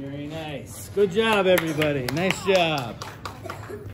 Very nice. Good job, everybody. Nice job.